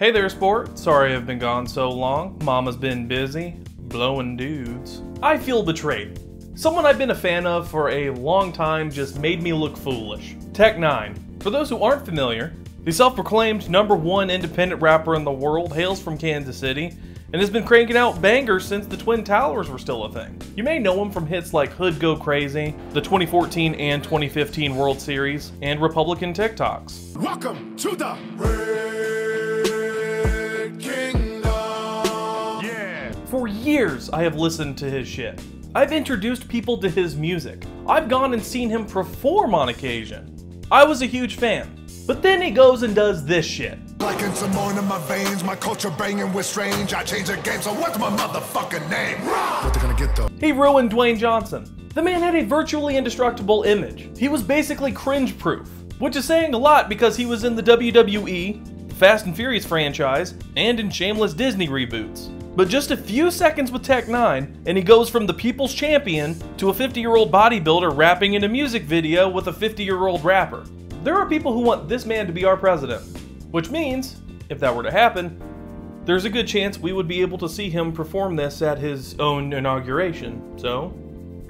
Hey there, sport. Sorry I've been gone so long. Mama's been busy, blowing dudes. I feel betrayed. Someone I've been a fan of for a long time just made me look foolish. Tech N9ne. For those who aren't familiar, the self proclaimed number one independent rapper in the world hails from Kansas City and has been cranking out bangers since the Twin Towers were still a thing. You may know him from hits like Hood Go Crazy, the 2014 and 2015 World Series, and Republican TikToks. Welcome to the For years, I have listened to his shit. I've introduced people to his music. I've gone and seen him perform on occasion. I was a huge fan. But then he goes and does this shit. Like in some in my veins, my culture banging with strange. I change the game, so what's my motherfucking name? What they gonna get though? He ruined Dwayne Johnson. The man had a virtually indestructible image. He was basically cringe proof, which is saying a lot because he was in the WWE, the Fast and Furious franchise, and in shameless Disney reboots. But just a few seconds with Tech N9ne, and he goes from the people's champion to a 50 year old bodybuilder rapping in a music video with a 50 year old rapper. There are people who want this man to be our president, which means, if that were to happen, there's a good chance we would be able to see him perform this at his own inauguration, so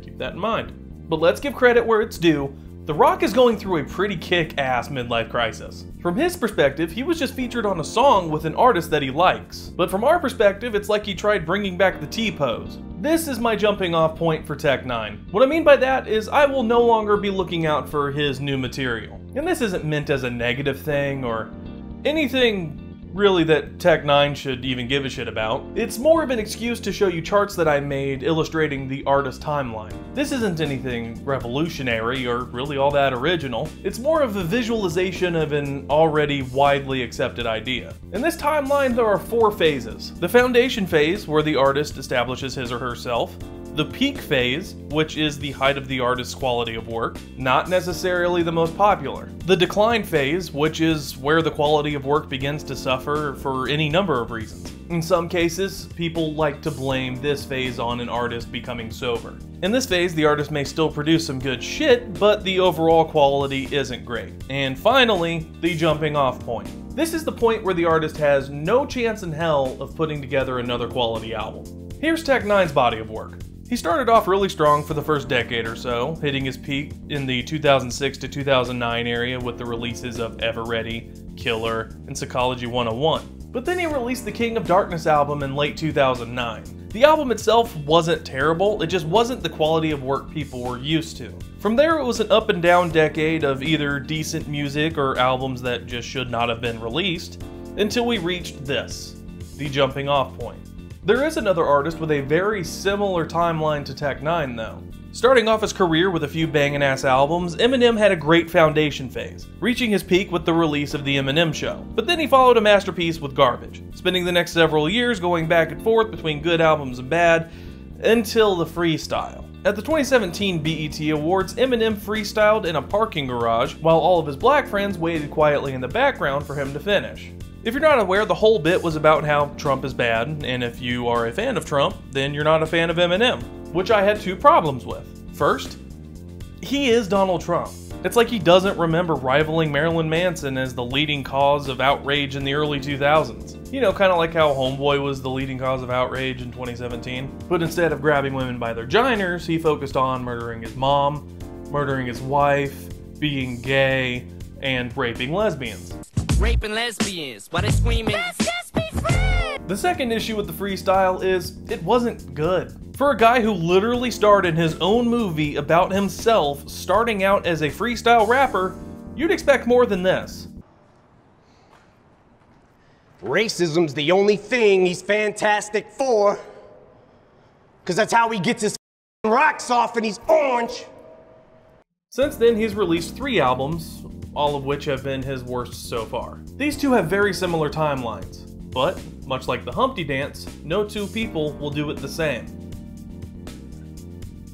keep that in mind. But let's give credit where it's due. The Rock is going through a pretty kick ass midlife crisis. From his perspective, he was just featured on a song with an artist that he likes. But from our perspective, it's like he tried bringing back the T pose. This is my jumping off point for Tech N9ne. What I mean by that is I will no longer be looking out for his new material. And this isn't meant as a negative thing or anything really that Tech N9ne should even give a shit about. It's more of an excuse to show you charts that I made illustrating the artist timeline. This isn't anything revolutionary or really all that original. It's more of a visualization of an already widely accepted idea. In this timeline, there are four phases. The foundation phase, where the artist establishes his or herself the peak phase, which is the height of the artist's quality of work, not necessarily the most popular. The decline phase, which is where the quality of work begins to suffer for any number of reasons. In some cases, people like to blame this phase on an artist becoming sober. In this phase, the artist may still produce some good shit, but the overall quality isn't great. And finally, the jumping off point. This is the point where the artist has no chance in hell of putting together another quality album. Here's Tech N9ne's body of work. He started off really strong for the first decade or so, hitting his peak in the 2006 to 2009 area with the releases of Everready, Killer, and Psychology 101. But then he released the King of Darkness album in late 2009. The album itself wasn't terrible, it just wasn't the quality of work people were used to. From there, it was an up and down decade of either decent music or albums that just should not have been released, until we reached this, the jumping off point. There is another artist with a very similar timeline to Tech N9ne though. Starting off his career with a few bangin' ass albums, Eminem had a great foundation phase, reaching his peak with the release of The Eminem Show. But then he followed a masterpiece with Garbage, spending the next several years going back and forth between good albums and bad, until the freestyle. At the 2017 BET Awards, Eminem freestyled in a parking garage while all of his black friends waited quietly in the background for him to finish. If you're not aware, the whole bit was about how Trump is bad, and if you are a fan of Trump, then you're not a fan of Eminem, which I had two problems with. First, he is Donald Trump. It's like he doesn't remember rivaling Marilyn Manson as the leading cause of outrage in the early 2000s. You know, kind of like how Homeboy was the leading cause of outrage in 2017. But instead of grabbing women by their giners, he focused on murdering his mom, murdering his wife, being gay, and raping lesbians raping lesbians while they screaming. Let's just be friends! The second issue with the freestyle is it wasn't good. For a guy who literally starred in his own movie about himself starting out as a freestyle rapper, you'd expect more than this. Racism's the only thing he's fantastic for. Cause that's how he gets his rocks off and he's orange. Since then, he's released three albums, all of which have been his worst so far. These two have very similar timelines, but, much like the Humpty Dance, no two people will do it the same.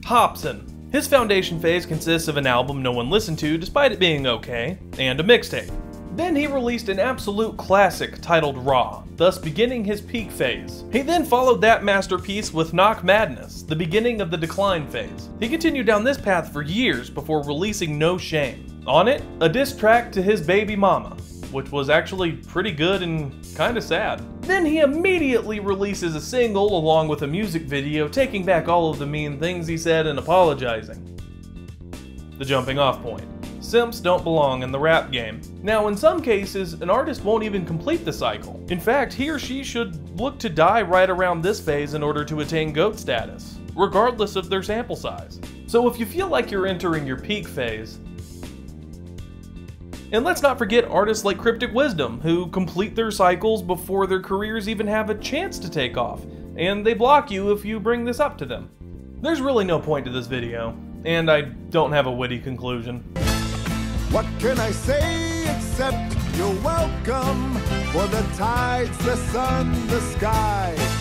Hopsin. His foundation phase consists of an album no one listened to despite it being okay, and a mixtape. Then he released an absolute classic titled Raw, thus beginning his peak phase. He then followed that masterpiece with Knock Madness, the beginning of the decline phase. He continued down this path for years before releasing No Shame. On it, a diss track to his baby mama, which was actually pretty good and kinda sad. Then he immediately releases a single along with a music video taking back all of the mean things he said and apologizing. The jumping off point. Simps don't belong in the rap game. Now, in some cases, an artist won't even complete the cycle. In fact, he or she should look to die right around this phase in order to attain GOAT status, regardless of their sample size. So if you feel like you're entering your peak phase, and let's not forget artists like Cryptic Wisdom, who complete their cycles before their careers even have a chance to take off, and they block you if you bring this up to them. There's really no point to this video, and I don't have a witty conclusion. What can I say except you're welcome for the tides, the sun, the sky.